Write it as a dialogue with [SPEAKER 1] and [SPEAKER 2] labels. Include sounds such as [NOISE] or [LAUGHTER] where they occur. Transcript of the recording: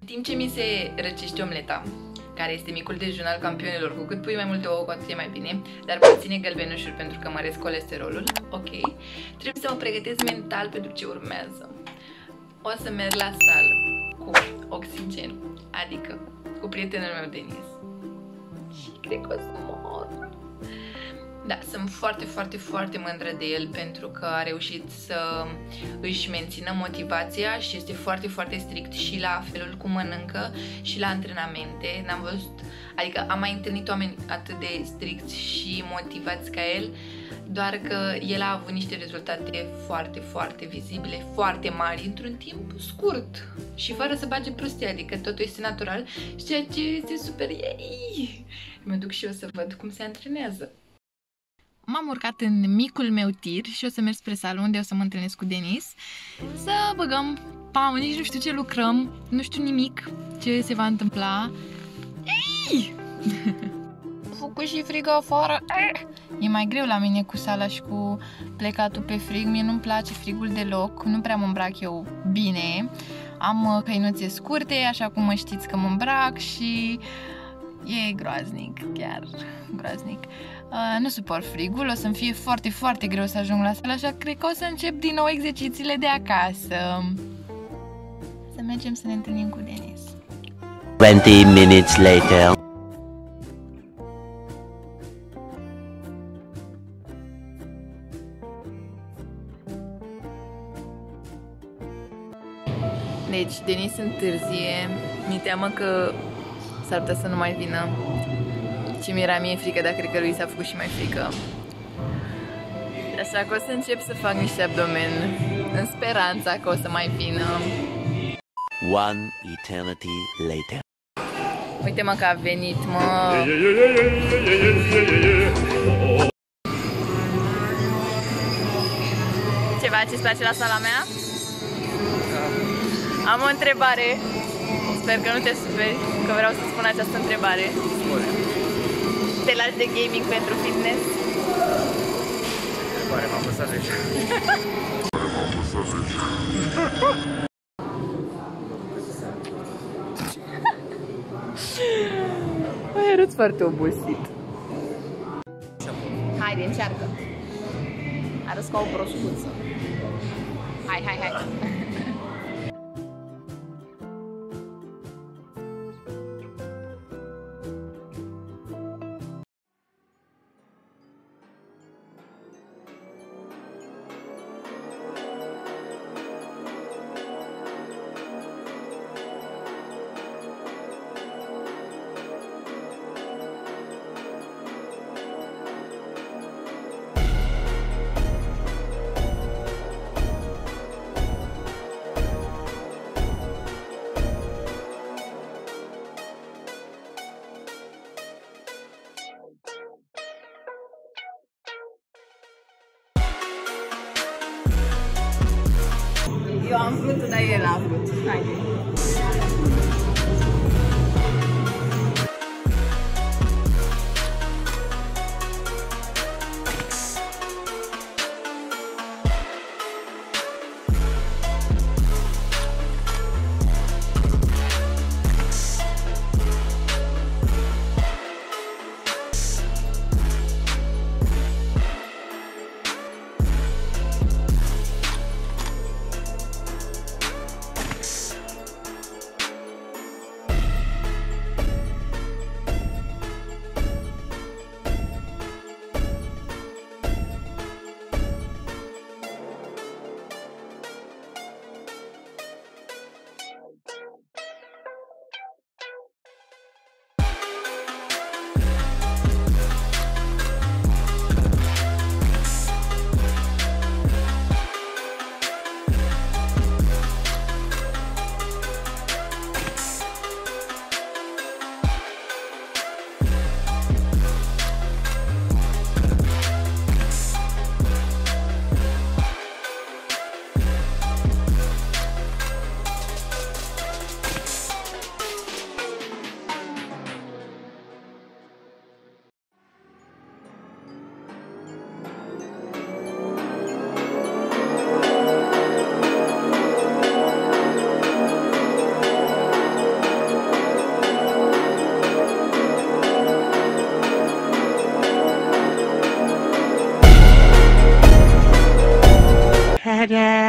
[SPEAKER 1] În timp ce mi se răcește omleta, care este micul dejun al campionilor, cu cât pui mai multe ouă, cu atât e mai bine, dar mai ține gălbenușuri pentru că măresc colesterolul, ok, trebuie să mă pregătesc mental pentru ce urmează. O să merg la sală cu oxigen, adică cu prietenul meu Denis. Și cred că o să mor. Da, sunt foarte, foarte, foarte mândră de el pentru că a reușit să își mențină motivația și este foarte, foarte strict și la felul cum mănâncă și la antrenamente. N-am văzut, adică am mai întâlnit oameni atât de stricți și motivați ca el, doar că el a avut niște rezultate foarte, foarte vizibile, foarte mari, într-un timp scurt și fără să bage prostie, adică totul este natural și ceea ce este super ei. Mă duc și eu să văd cum se antrenează. M-am urcat în micul meu tir și o să merg spre sală unde o să mă întâlnesc cu Denis să băgăm pam, nici nu știu ce lucrăm, nu știu nimic ce se va întâmpla. Ei! [LAUGHS] Făcut și frig afară. E mai greu la mine cu sala și cu plecatul pe frig. Mie nu-mi place frigul deloc, nu prea mă îmbrac eu bine. Am uh, căinuțe scurte, așa cum mă știți că mă îmbrac și e groaznic, chiar groaznic. Uh, nu suport frigul, o să-mi fie foarte, foarte greu să ajung la sală, așa cred că o să încep din nou exercițiile de acasă. Să mergem să ne întâlnim cu Denis.
[SPEAKER 2] 20 minutes later.
[SPEAKER 1] Deci, Denis întârzie, mi teamă că s-ar putea să nu mai vină. Și mi-era mie frică, dar cred că lui s-a făcut și mai frică. Așa că o să încep să fac niște abdomen în speranța că o să mai vină.
[SPEAKER 2] One eternity later.
[SPEAKER 1] Uite mă că a venit, mă. Ceva ce-ți place la sala mea? Am o întrebare. Sper că nu te superi, că vreau să spun această întrebare.
[SPEAKER 3] Spune.
[SPEAKER 1] Te lași de gaming pentru fitness?
[SPEAKER 3] Pare, m-am lăsat de
[SPEAKER 1] Mai arăți foarte obosit. Haide, încearcă. Arăți ca o proscuță. Hai, hai, hai. Eu am vrut, dar el a vrut. Haide.
[SPEAKER 4] Yeah.